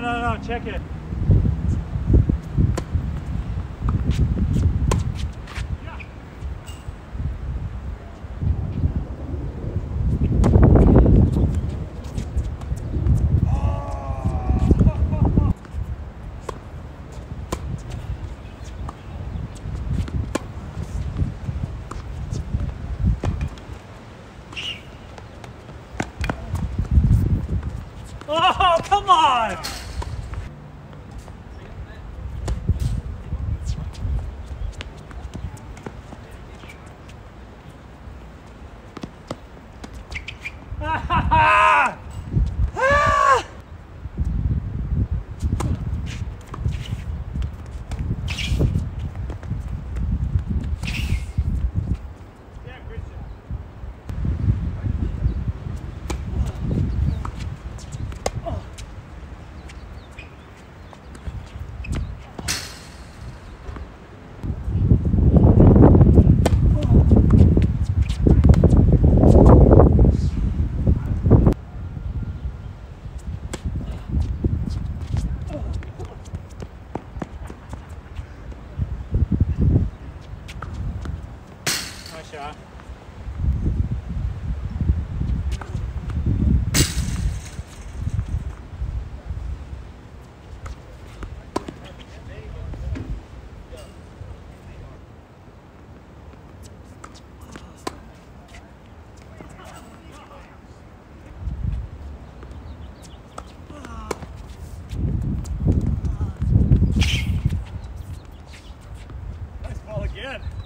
no, no, no, check it. Oh, come on! Ha ha! Nice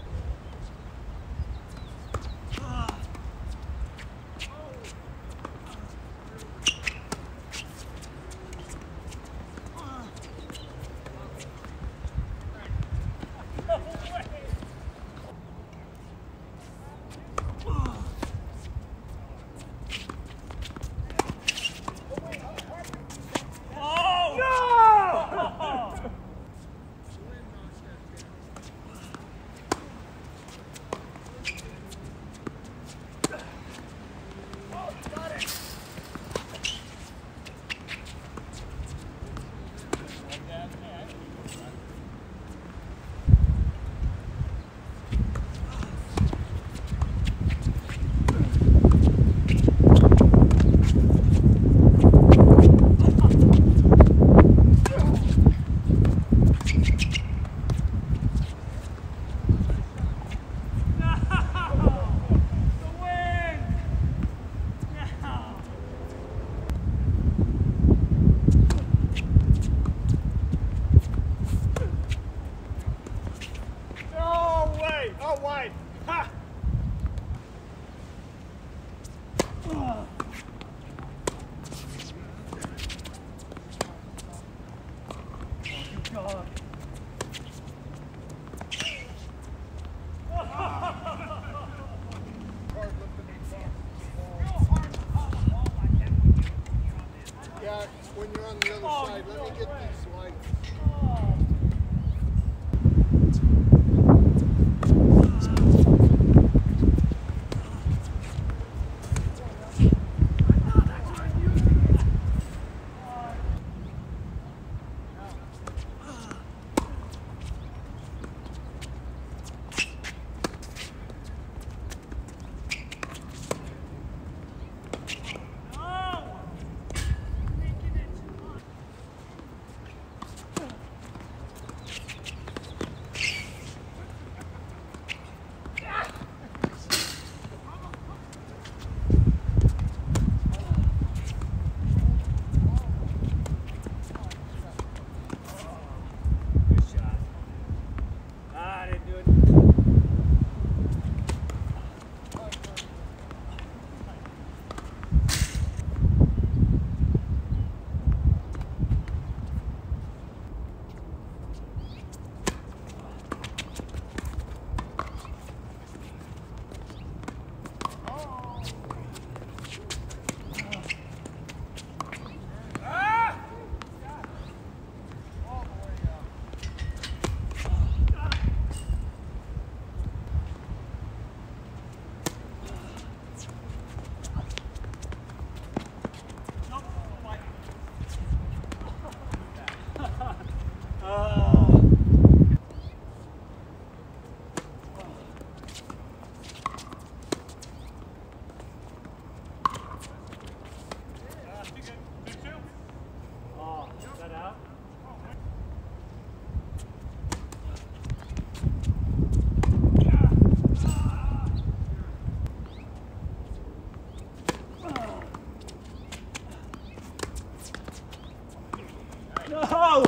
No!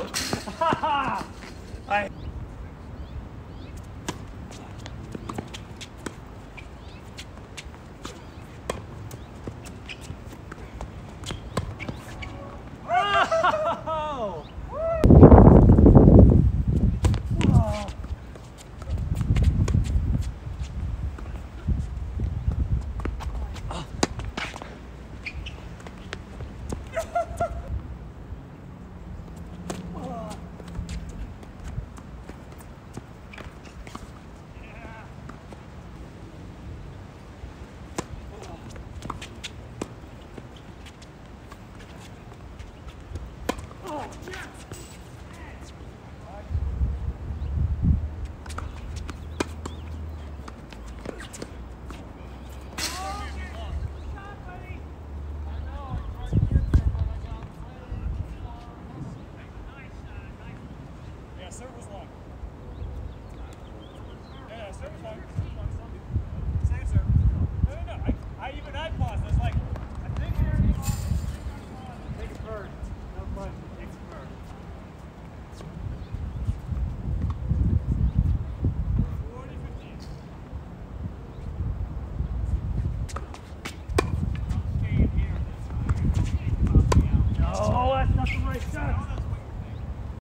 I